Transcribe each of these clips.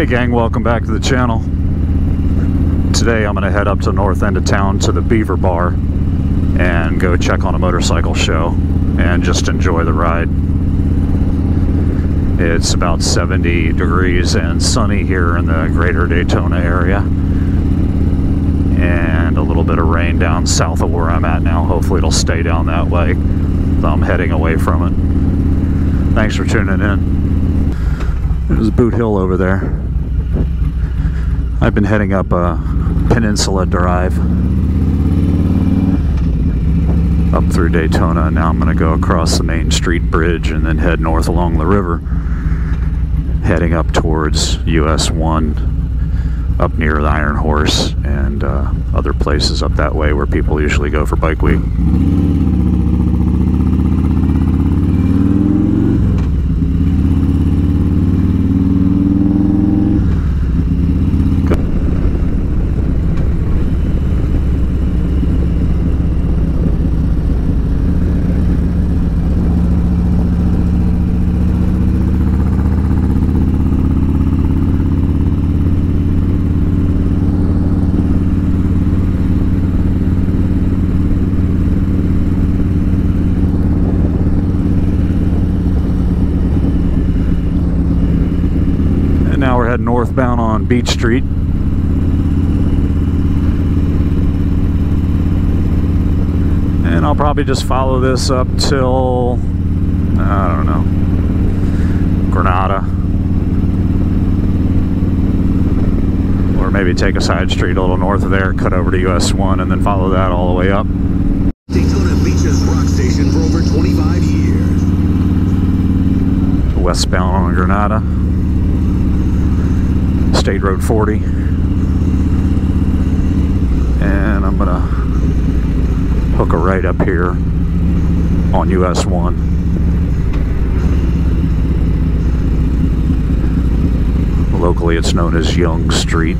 Hey gang, welcome back to the channel. Today I'm going to head up to the north end of town to the Beaver Bar and go check on a motorcycle show and just enjoy the ride. It's about 70 degrees and sunny here in the greater Daytona area. And a little bit of rain down south of where I'm at now. Hopefully it'll stay down that way. I'm heading away from it. Thanks for tuning in. There's Boot Hill over there. I've been heading up a Peninsula Drive up through Daytona. Now I'm going to go across the Main Street Bridge and then head north along the river, heading up towards US 1 up near the Iron Horse and uh, other places up that way where people usually go for Bike Week. And now we're heading northbound on Beach Street. And I'll probably just follow this up till, I don't know, Granada. Or maybe take a side street a little north of there, cut over to US 1, and then follow that all the way up. Daytona Beach's rock station for over 25 years. Westbound on Granada. State Road 40. And I'm gonna hook a right up here on US 1. Locally, it's known as Yonge Street.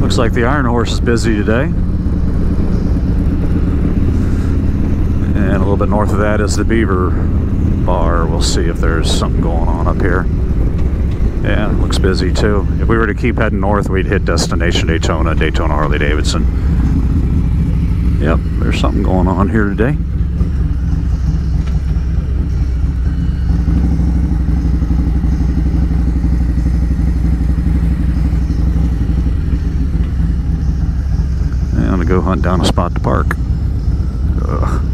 Looks like the Iron Horse is busy today. And a little bit north of that is the Beaver Bar. We'll see if there's something going on up here. Yeah, looks busy too. If we were to keep heading north, we'd hit Destination Daytona, Daytona Harley Davidson. Yep, there's something going on here today. Go hunt down a spot to park. Ugh.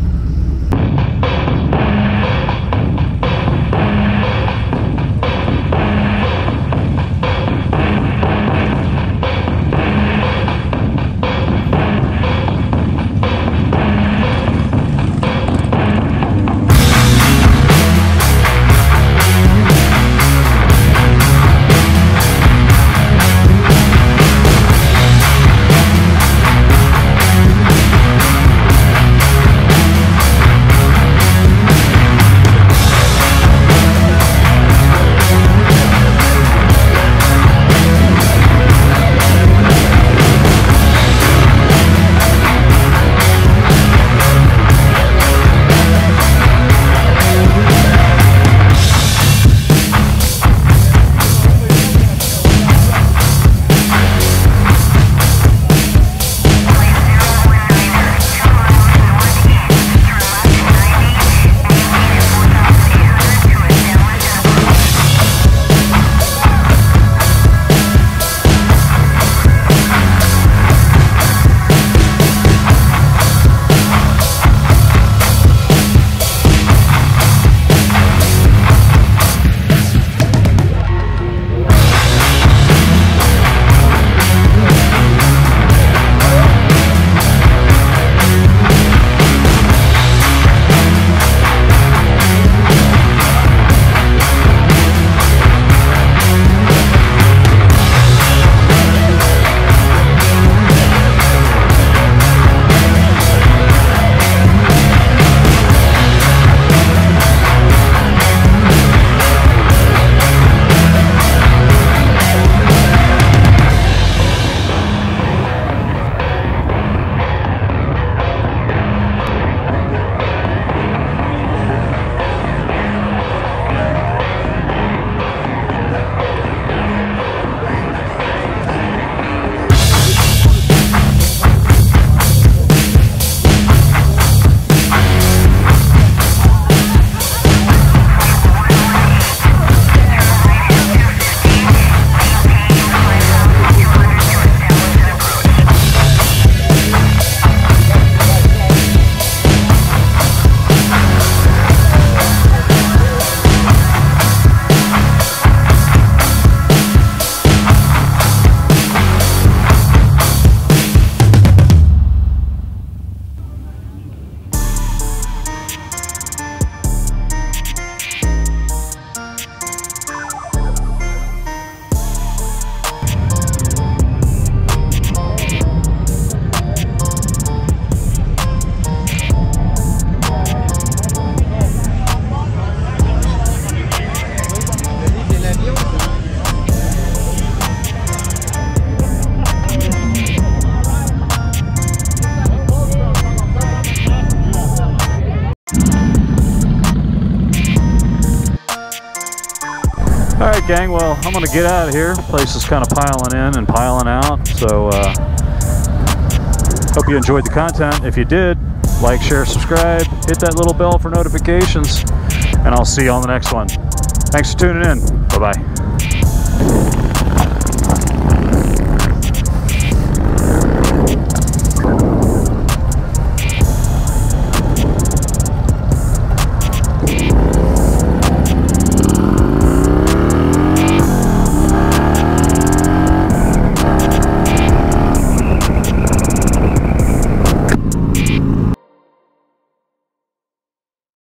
Gang. Well, I'm gonna get out of here. Place is kind of piling in and piling out. So, uh, hope you enjoyed the content. If you did, like, share, subscribe, hit that little bell for notifications, and I'll see you on the next one. Thanks for tuning in. Bye bye.